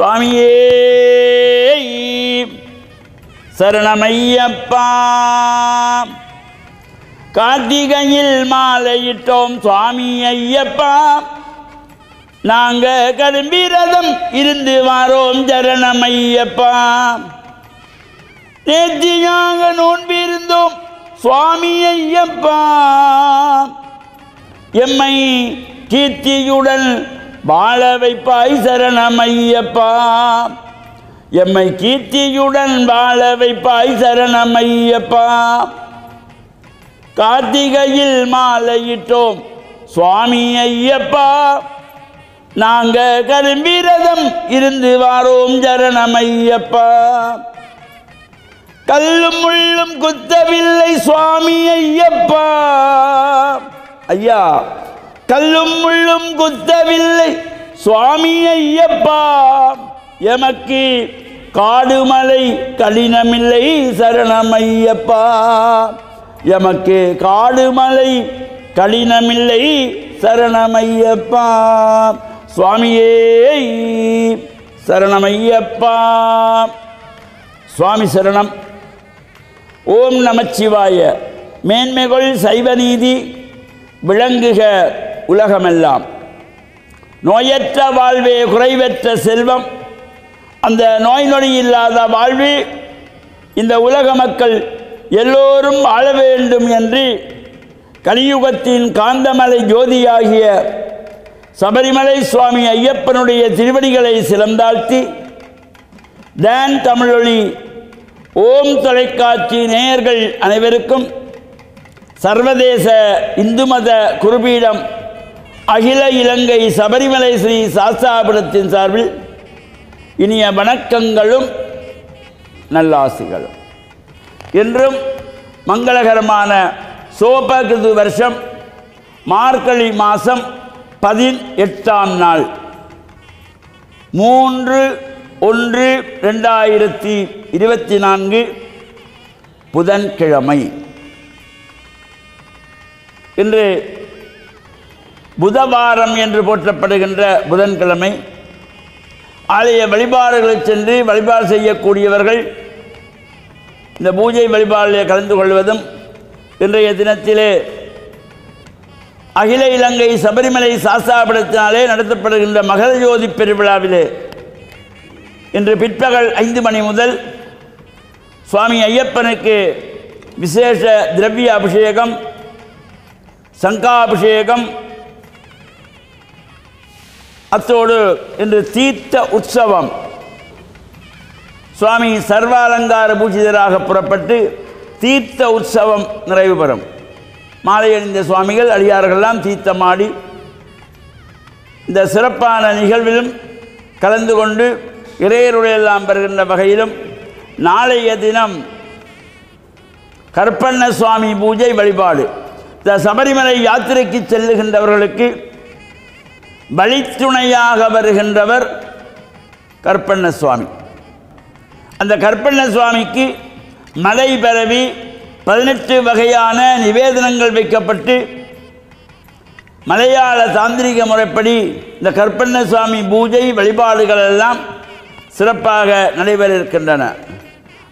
சுவாமியே. சரணமையப்பா. கார்த்திகையில் மாலையிட்டோம் சுவாமி ஐயப்பா. நாங்க கரும்பிரதம் இருந்து வாரோம் சரணமையப்பா. நேர்த்தியாக நோன்பிருந்தோம் சுவாமி ஐயப்பா. எம்மை கீர்த்தியுடன் வாழ வைப்பாய் சரணமையப்பா எம்மை கீர்த்தியுடன் வாழ வைப்பாய் சரணமையப்பா கார்த்திகையில் மாலையிட்டோம் சுவாமி ஐயப்பா. நாங்க கரும்பிரதம் இருந்து வாரோம் சரணமையப்பா. கல்லும் முள்ளும் குத்தவில்லை சுவாமி ஐயப்பா. ஐயா கல்லும் முள்ளும் குத்தவில்லை. சுவாமி ஐயப்பா எமக்கு காடுமலை கடினமில்லை சரணமையப்பா எமக்கு காடுமலை கடினமில்லை சரணமையப்பா சுவாமியே சரணமையப்பா சுவாமி சரணம். ஓம் நமச்சிவாய. மேன்மைகள் சைவநீதி விளங்குக. உலகமெல்லாம். நோயற்ற வாழ்வே குறைவற்ற செல்வம். அந்த நோய் நொடி இல்லாத வாழ்வு இந்த உலக மக்கள் எல்லோரும் வாழ வேண்டும் என்று கலியுகத்தின் காந்தமலை ஜோதியாகிய சபரிமலை சுவாமி ஐயப்பனுடைய திருவடிகளை சிலந்தாழ்த்தி தேன் தமிழொலி ஓம் தொலைக்காட்சி நேயர்கள் அனைவருக்கும் சர்வதேச இந்து மத குருபீடம் அகில இலங்கை சபரிமலை ஸ்ரீ சாஸ்தாபுரத்தின் சார்பில் இனிய வணக்கங்களும் நல்லாசிகளும். என்றும் மங்களகரமான சோபகிருது வருஷம் மார்கழி மாதம் பதினெட்டாம் நாள். மூன்று ஒன்று ரெண்டாயிரத்தி இருபத்தி நான்கு புதன்கிழமை. இன்று புதவாரம் என்று போற்றப்படுகின்ற புதன்கிழமை. ஆலய வழிபாடுகளை சென்று வழிபாடு செய்யக்கூடியவர்கள் இந்த பூஜை வழிபாடில் கலந்து கொள்வதும் இன்றைய தினத்திலே அகில இலங்கை சபரிமலை சாஸ்தாபடத்தினாலே நடத்தப்படுகின்ற மகர ஜோதி பெருவிழாவிலே இன்று பிற்பகல் ஐந்து மணி முதல் சுவாமி ஐயப்பனுக்கு விசேஷ திரவிய அபிஷேகம் சங்காபிஷேகம் அத்தோடு இன்று தீர்த்த உற்சவம். சுவாமி சர்வாலங்கார பூஜிதராக புறப்பட்டு தீர்த்த உற்சவம் நிறைவு பெறும். மாலை அணிந்த சுவாமிகள் அடியார்கள்லாம் தீர்த்தமாடி இந்த சிறப்பான நிகழ்விலும் கலந்து கொண்டு இறையருடையெல்லாம் பெறுகின்ற வகையிலும் நாளைய தினம் கற்பண்ண சுவாமி பூஜை வழிபாடு. இந்த சபரிமலை யாத்திரைக்கு செல்லுகின்றவர்களுக்கு வழித்துணையாக வருகின்றவர் கற்பண்ண சுவாமி அந்த கற்பண்ண சுவாமிக்கு மலை பரவி பதினெட்டு வகையான நிவேதனங்கள் வைக்கப்பட்டு மலையாள தாந்திரிக முறைப்படி இந்த கற்பண்ண சுவாமி பூஜை வழிபாடுகள் எல்லாம் சிறப்பாக நடைபெற இருக்கின்றன.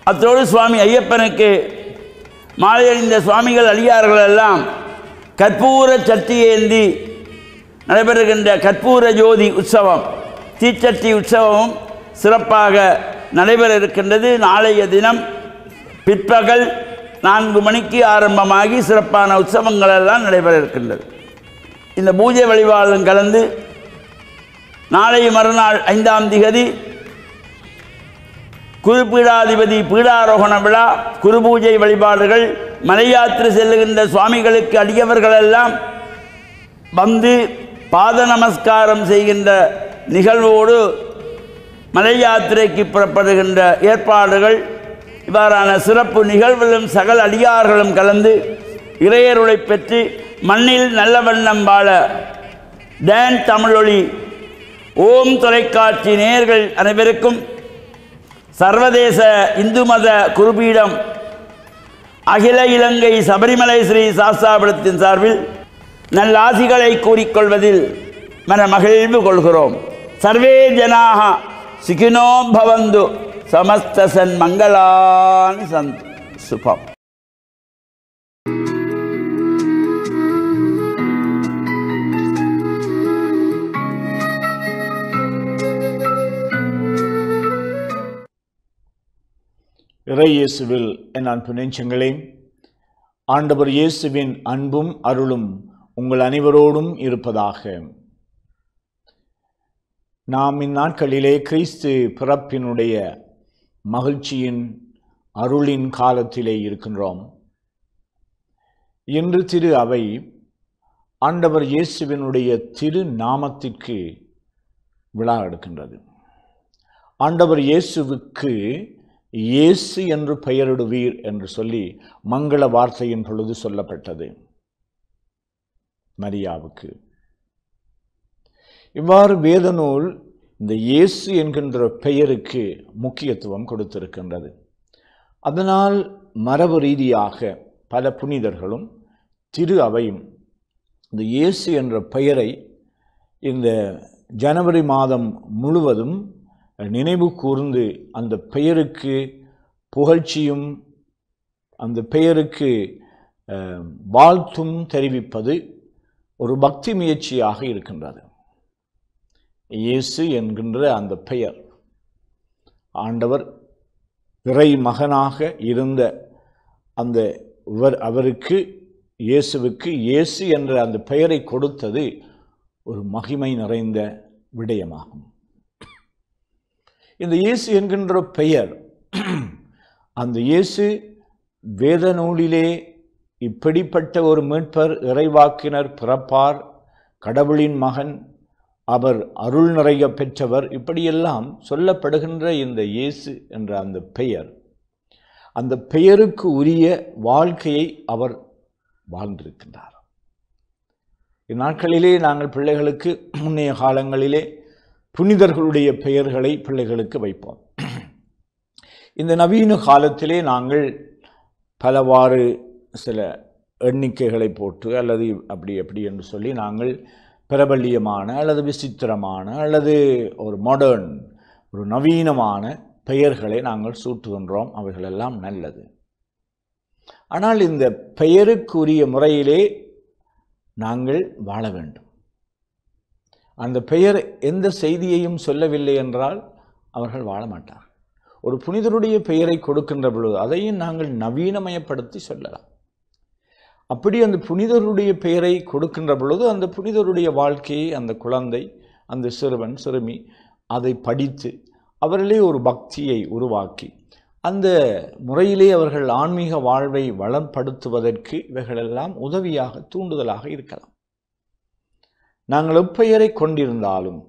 அத்தோடு சுவாமி ஐயப்பனுக்கு மாலை அணிந்த சுவாமிகள் அடியார்கள் எல்லாம் கற்பூர சட்டி ஏந்தி நடைபெறுகின்ற கற்பூர ஜோதி உற்சவம் தீச்சட்டி உற்சவமும் சிறப்பாக நடைபெற இருக்கின்றது. நாளைய தினம் பிற்பகல் நான்கு மணிக்கு ஆரம்பமாகி சிறப்பான உற்சவங்கள் எல்லாம் நடைபெற இருக்கின்றது. இந்த பூஜை வழிபாடும் கலந்து நாளை மறுநாள் ஐந்தாம் திகதி குருபீடாதிபதி பீடாரோகண விழா குருபூஜை வழிபாடுகள் மலையாத்திரை செல்லுகின்ற சுவாமிகளுக்கு அடியவர்களெல்லாம் வந்து பாத நமஸ்காரம் செய்கின்ற நிகழ்வோடு மலை யாத்திரைக்கு புறப்படுகின்ற ஏற்பாடுகள் இவ்வாறான சிறப்பு நிகழ்விலும் சகல அடியார்களும் கலந்து இறையருளை பெற்று மண்ணில் நல்ல வண்ணம் வாழ டேன் தமிழொலி ஓம் தொலைக்காட்சி நேர்கள் அனைவருக்கும் சர்வதேச இந்து மத குருபீடம் அகில இலங்கை சபரிமலை ஸ்ரீ சாஸ்தாபுரத்தின் சார்பில் நல்லாசிகளை கூறிக்கொள்வதில் மன மகிழ்வு கொள்கிறோம். சர்வே ஜனாக சிகினோம் பவந்து சமஸ்தசன் மங்களான் சந்த் சுபம். இறையேசுவில் என் அன்பு நெஞ்சங்களே ஆண்டவர் இயேசுவின் அன்பும் அருளும் உங்கள் அனைவரோடும் இருப்பதாக. நாம் இந்நாட்களிலே கிறிஸ்து பிறப்பினுடைய மகிழ்ச்சியின் அருளின் காலத்திலே இருக்கின்றோம். இன்று திரு அவை ஆண்டவர் இயேசுவினுடைய திரு நாமத்திற்கு விழா எடுக்கின்றது. ஆண்டவர் இயேசுவுக்கு இயேசு என்று பெயரிடுவீர் என்று சொல்லி மங்கள வார்த்தையின் பொழுது சொல்லப்பட்டது. மரியாவுக்கு. இவ்வாறு வேதநூல் இந்த இயேசு என்கின்ற பெயருக்கு முக்கியத்துவம் கொடுத்திருக்கின்றது. அதனால் மரபு ரீதியாக பல புனிதர்களும் திரு அவையும் இந்த இயேசு என்ற பெயரை இந்த ஜனவரி மாதம் முழுவதும் நினைவு கூர்ந்து அந்த பெயருக்கு புகழ்ச்சியும் அந்த பெயருக்கு வாழ்த்தும் தெரிவிப்பது ஒரு பக்தி முயற்சியாக இருக்கின்றது. இயேசு என்கின்ற அந்த பெயர் ஆண்டவர் பிறை மகனாக இருந்த அந்த இவர் அவருக்கு இயேசுவுக்கு இயேசு என்ற அந்த பெயரை கொடுத்தது ஒரு மகிமை நிறைந்த விடயமாகும். இந்த இயேசு என்கின்ற பெயர் அந்த இயேசு வேத நூலிலே இப்படிப்பட்ட ஒரு மீட்பர் இறைவாக்கினர் பிறப்பார் கடவுளின் மகன் அவர் அருள் நிறைய பெற்றவர் இப்படியெல்லாம் சொல்லப்படுகின்ற இந்த இயேசு என்ற அந்த பெயர். அந்த பெயருக்கு உரிய வாழ்க்கையை அவர் வாழ்ந்திருக்கின்றார். இந்நாட்களிலே நாங்கள் பிள்ளைகளுக்கு முன்னைய காலங்களிலே புனிதர்களுடைய பெயர்களை பிள்ளைகளுக்கு வைப்போம். இந்த நவீன காலத்திலே நாங்கள் பலவாறு சில எண்ணிக்கைகளை போட்டு அல்லது அப்படி அப்படி என்று சொல்லி நாங்கள் பிரபல்யமான அல்லது விசித்திரமான அல்லது ஒரு மாடர்ன் ஒரு நவீனமான பெயர்களை நாங்கள் சூட்டுகின்றோம். அவைகளெல்லாம் நல்லது. ஆனால் இந்த பெயருக்குரிய முறையிலே நாங்கள் வாழ வேண்டும். அந்த பெயர் எந்த செய்தியையும் சொல்லவில்லை என்றால் அவர்கள் வாழ மாட்டார் ஒரு புனிதருடைய பெயரை கொடுக்கின்ற பொழுது அதையும் நாங்கள் நவீனமயப்படுத்தி சொல்லலாம். அப்படி அந்த புனிதருடைய பெயரை கொடுக்கின்ற பொழுது அந்த புனிதருடைய வாழ்க்கையை அந்த குழந்தை அந்த சிறுவன் சிறுமி அதை படித்து அவர்களே ஒரு பக்தியை உருவாக்கி அந்த முறையிலே அவர்கள் ஆன்மீக வாழ்வை வளப்படுத்துவதற்கு இவைகளெல்லாம் உதவியாக தூண்டுதலாக இருக்கலாம். நாங்கள் எப்பெயரை கொண்டிருந்தாலும்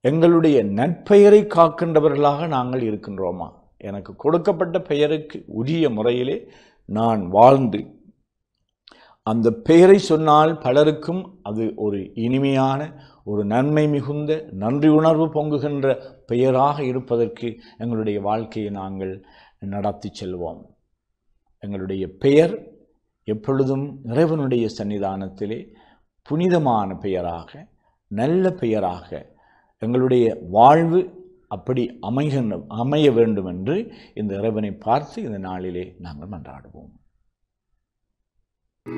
எங்களுடைய நற்பெயரை காக்கின்றவர்களாக நாங்கள் இருக்கின்றோமா? எனக்கு கொடுக்கப்பட்ட பெயருக்கு உரிய முறையிலே நான் வாழ்ந்து அந்த பெயரை சொன்னால் பலருக்கும் அது ஒரு இனிமையான ஒரு நன்மை மிகுந்த நன்றி உணர்வு பொங்குகின்ற பெயராக இருப்பதற்கு எங்களுடைய வாழ்க்கையை நாங்கள் நடத்தி செல்வோம். எங்களுடைய பெயர் எப்பொழுதும் இறைவனுடைய சன்னிதானத்திலே புனிதமான பெயராக நல்ல பெயராக எங்களுடைய வாழ்வு அப்படி அமைகின்ற அமைய வேண்டும் என்று இந்த இறைவனை பார்த்து இந்த நாளிலே நாங்கள் மன்றாடுவோம். الحمد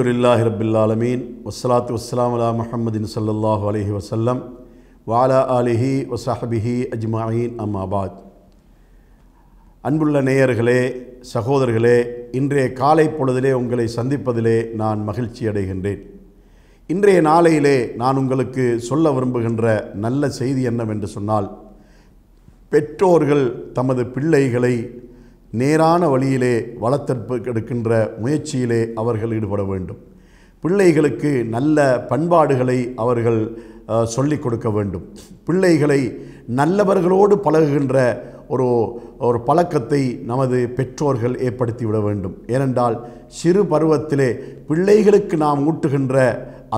لله رب العالمين والصلاة والسلام على محمد صلى الله عليه وسلم وعلى آله وصحبه أجمعين أما بعد. அன்புள்ள நேயர்களே சகோதரர்களே இன்றைய காலை பொழுதிலே உங்களை சந்திப்பதிலே நான் மகிழ்ச்சி அடைகின்றேன். இன்றைய நாளையிலே நான் உங்களுக்கு சொல்ல விரும்புகின்ற நல்ல செய்தி என்னவென்று சொன்னால் பெற்றோர்கள் தமது பிள்ளைகளை நேரான வழியிலே வளர்த்தெடுப்பு எடுக்கின்ற முயற்சியிலே அவர்கள் ஈடுபட வேண்டும். பிள்ளைகளுக்கு நல்ல பண்பாடுகளை அவர்கள் சொல்லிக் கொடுக்க வேண்டும். பிள்ளைகளை நல்லவர்களோடு பழகுகின்ற ஒரு ஒரு பழக்கத்தை நமது பெற்றோர்கள் ஏற்படுத்தி விட வேண்டும். ஏனென்றால் சிறு பருவத்திலே பிள்ளைகளுக்கு நாம் ஊட்டுகின்ற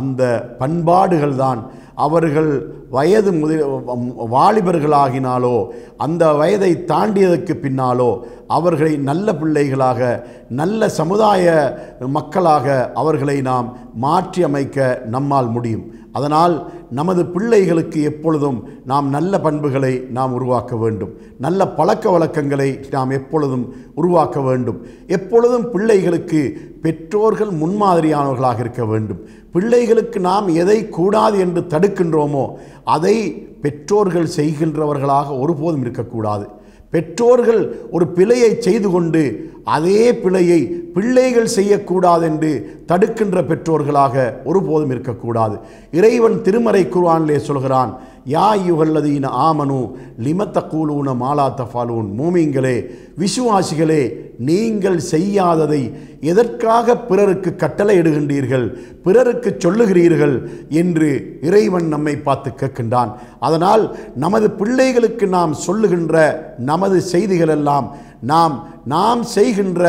அந்த பண்பாடுகள் தான் அவர்கள் வயது முதல் வாலிபர்களாகினாலோ அந்த வயதை தாண்டியதற்கு பின்னாலோ அவர்களை நல்ல பிள்ளைகளாக நல்ல சமுதாய மக்களாக அவர்களை நாம் மாற்றி அமைக்க நம்மால் முடியும். அதனால் நமது பிள்ளைகளுக்கு எப்பொழுதும் நாம் நல்ல பண்புகளை நாம் உருவாக்க வேண்டும். நல்ல பழக்க வழக்கங்களை நாம் எப்பொழுதும் உருவாக்க வேண்டும். எப்பொழுதும் பிள்ளைகளுக்கு பெற்றோர்கள் முன்மாதிரியானவர்களாக இருக்க வேண்டும். பிள்ளைகளுக்கு நாம் எதை கூடாது என்று தடுக்கின்றோமோ அதை பெற்றோர்கள் செய்கின்றவர்களாக ஒருபோதும் இருக்கக்கூடாது. பெற்றோர்கள் ஒரு பிழையை செய்து கொண்டு அதே பிழையை பிள்ளைகள் செய்யக்கூடாது என்று தடுக்கின்ற பெற்றோர்களாக ஒருபோதும் இருக்கக்கூடாது. இறைவன் திருமறை குர்வானிலே சொல்கிறான் யா யுகல்லதீன ஆமனு லிமத்த கூலூன மாலா தஃபாலூன். மூமிங்களே விசுவாசிகளே நீங்கள் செய்யாததை எதற்காக பிறருக்கு கட்டளை இடுகின்றீர்கள் பிறருக்கு சொல்லுகிறீர்கள் என்று இறைவன் நம்மை பார்த்து கேட்கின்றான். அதனால் நமது பிள்ளைகளுக்கு நாம் சொல்லுகின்ற நமது செய்திகளெல்லாம் நாம் நாம் செய்கின்ற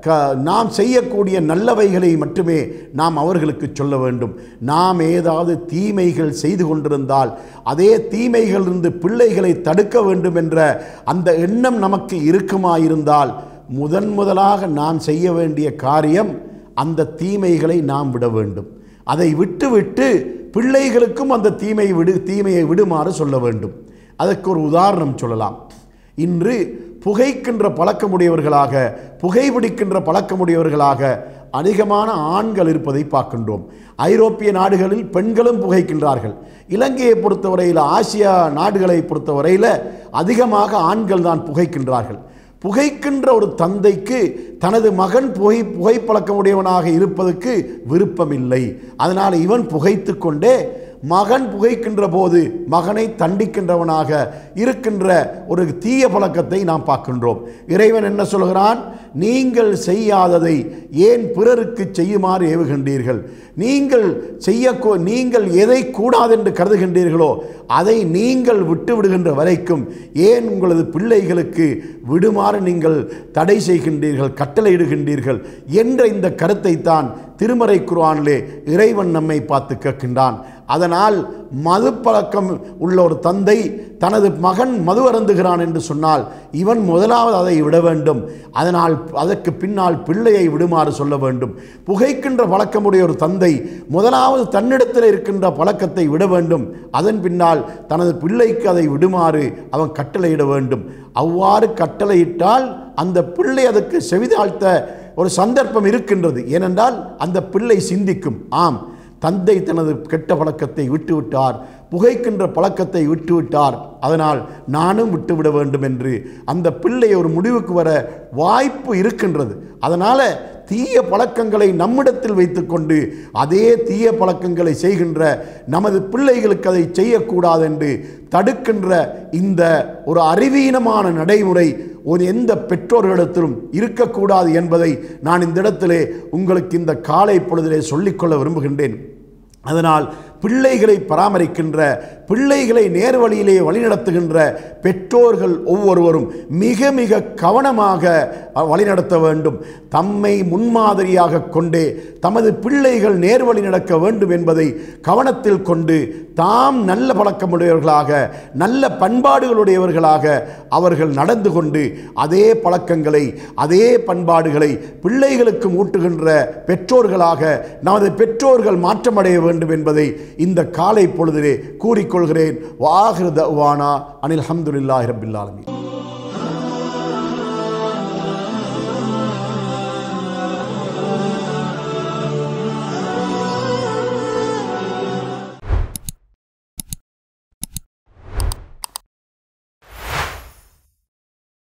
க நாம் செய்யக்கூடிய நல்லவைகளை மட்டுமே நாம் அவர்களுக்கு சொல்ல வேண்டும். நாம் ஏதாவது தீமைகள் செய்து கொண்டிருந்தால் அதே தீமைகளிலிருந்து பிள்ளைகளை தடுக்க வேண்டும் என்ற அந்த எண்ணம் நமக்கு இருக்குமாயிருந்தால் முதன் முதலாக நாம் செய்ய வேண்டிய காரியம் அந்த தீமைகளை நாம் விட வேண்டும். அதை விட்டுவிட்டு பிள்ளைகளுக்கும் அந்த தீமை விடு தீமையை விடுமாறு சொல்ல வேண்டும். அதற்கு ஒரு உதாரணம் சொல்லலாம். இன்று புகைக்கின்ற பழக்கமுடையவர்களாக புகைபிடிக்கின்ற பழக்கமுடையவர்களாக அதிகமான ஆண்கள் இருப்பதை பார்க்கின்றோம். ஐரோப்பிய நாடுகளில் பெண்களும் புகைக்கின்றார்கள். இலங்கையை பொறுத்தவரையில் ஆசியா நாடுகளை பொறுத்தவரையில் அதிகமாக ஆண்கள் தான் புகைக்கின்றார்கள். புகைக்கின்ற ஒரு தந்தைக்கு தனது மகன் புகை புகைப்பழக்கமுடையவனாக இருப்பதற்கு விருப்பமில்லை. அதனால் இவன் புகைத்து கொண்டே மகன் புகைக்கின்ற போது மகனை தண்டிக்கின்றவனாக இருக்கின்ற ஒரு தீய பழக்கத்தை நாம் பார்க்கின்றோம். இறைவன் என்ன சொல்கிறான்? நீங்கள் செய்யாததை ஏன் பிறருக்கு செய்யுமாறு ஏவுகின்றீர்கள்? நீங்கள் செய்ய நீங்கள் எதை கூடாதென்று கருதுகின்றீர்களோ அதை நீங்கள் விட்டு விடுகின்ற வரைக்கும் ஏன் உங்களது பிள்ளைகளுக்கு விடுமாறு நீங்கள் தடை செய்கின்றீர்கள் கட்டளையிடுகின்றீர்கள் என்ற இந்த கருத்தை தான் திருமறை குர்ஆனிலே இறைவன் நம்மை பார்த்து கேட்கின்றான். அதனால் மது பழக்கம் உள்ள ஒரு தந்தை தனது மகன் மது அருந்துகிறான் என்று சொன்னால் இவன் முதலாவது அதை விட வேண்டும். அதனால் அதற்கு பின்னால் பிள்ளையை விடுமாறு சொல்ல வேண்டும். புகைக்கின்ற பழக்கமுடைய ஒரு தந்தை முதலாவது தன்னிடத்தில் இருக்கின்ற பழக்கத்தை விட வேண்டும். அதன் பின்னால் தனது பிள்ளைக்கு அதை விடுமாறு அவன் கட்டளையிட வேண்டும். அவ்வாறு கட்டளையிட்டால் அந்த பிள்ளை அதற்கு செவிதாழ்த்த ஒரு சந்தர்ப்பம் இருக்கின்றது. ஏனென்றால் அந்த பிள்ளை சிந்திக்கும். ஆம். தந்தை தனது கெட்ட பழக்கத்தை விட்டுவிட்டார் புகைக்கின்ற பழக்கத்தை விட்டுவிட்டார். அதனால் நானும் விட்டுவிட வேண்டும் என்று அந்த பிள்ளை ஒரு முடிவுக்கு வர வாய்ப்பு இருக்கின்றது. அதனால் தீய பழக்கங்களை நம்மிடத்தில் வைத்துக்கொண்டு அதே தீய பழக்கங்களை செய்கின்ற நமது பிள்ளைகளுக்கு அதை செய்யக்கூடாது என்று தடுக்கின்ற இந்த ஒரு அறிவீனமான நடைமுறை ஒரு எந்த பெற்றோர்களிடத்திலும் இருக்கக்கூடாது என்பதை நான் இந்த இடத்திலே உங்களுக்கு இந்த காலை பொழுதிலே சொல்லிக்கொள்ள விரும்புகின்றேன். அதனால் பிள்ளைகளை பராமரிக்கின்ற பிள்ளைகளை நேர்வழியிலே வழிநடத்துகின்ற பெற்றோர்கள் ஒவ்வொருவரும் மிக மிக கவனமாக வழிநடத்த வேண்டும். தம்மை முன்மாதிரியாக கொண்டே தமது பிள்ளைகள் நேர்வழி நடக்க வேண்டும் என்பதை கவனத்தில் கொண்டு தாம் நல்ல பழக்கமுடையவர்களாக நல்ல பண்பாடுகளுடையவர்களாக அவர்கள் நடந்து கொண்டு அதே பழக்கங்களை அதே பண்பாடுகளை பிள்ளைகளுக்கு ஊட்டுகின்ற பெற்றோர்களாக நமது பெற்றோர்கள் மாற்றமடைய வேண்டும் என்பதை இந்த காலை பொழுதிலே கூறிக்கொள்கிறேன் வாஹிரு தவானா அனில் அஹமதுல்லாஹி ரபில்